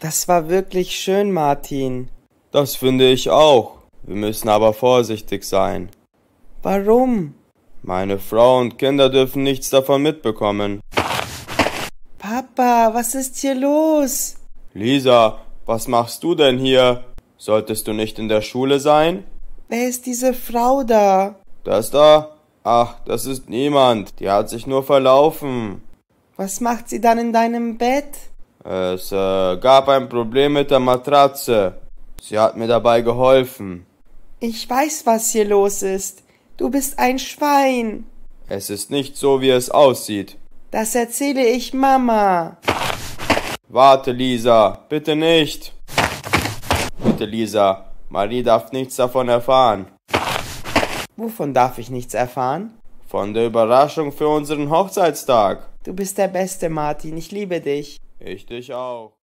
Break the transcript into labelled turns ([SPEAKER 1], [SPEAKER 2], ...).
[SPEAKER 1] Das war wirklich schön, Martin.
[SPEAKER 2] Das finde ich auch. Wir müssen aber vorsichtig sein.
[SPEAKER 1] Warum?
[SPEAKER 2] Meine Frau und Kinder dürfen nichts davon mitbekommen.
[SPEAKER 1] Papa, was ist hier los?
[SPEAKER 2] Lisa, was machst du denn hier? Solltest du nicht in der Schule sein?
[SPEAKER 1] Wer ist diese Frau da?
[SPEAKER 2] Das da? Ach, das ist niemand. Die hat sich nur verlaufen.
[SPEAKER 1] Was macht sie dann in deinem Bett?
[SPEAKER 2] Es äh, gab ein Problem mit der Matratze. Sie hat mir dabei geholfen.
[SPEAKER 1] Ich weiß, was hier los ist. Du bist ein Schwein.
[SPEAKER 2] Es ist nicht so, wie es aussieht.
[SPEAKER 1] Das erzähle ich Mama.
[SPEAKER 2] Warte, Lisa, bitte nicht. Bitte, Lisa, Marie darf nichts davon erfahren.
[SPEAKER 1] Wovon darf ich nichts erfahren?
[SPEAKER 2] Von der Überraschung für unseren Hochzeitstag.
[SPEAKER 1] Du bist der Beste, Martin. Ich liebe dich.
[SPEAKER 2] Ich dich auch.